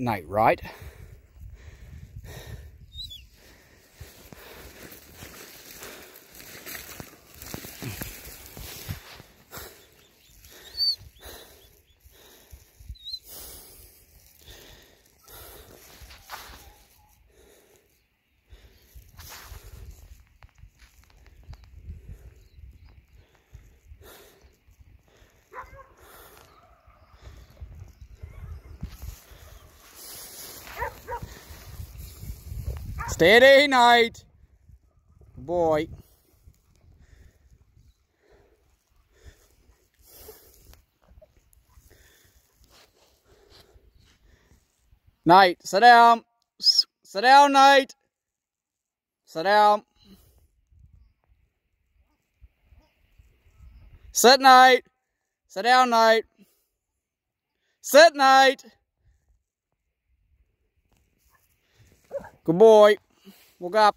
Nate, right? Steady Nate. Boy. Nate, sit down. S sit down, Nate. Sit down. Sit, Nate. Sit down, Nate. Sit, Nate. Good boy. ngugap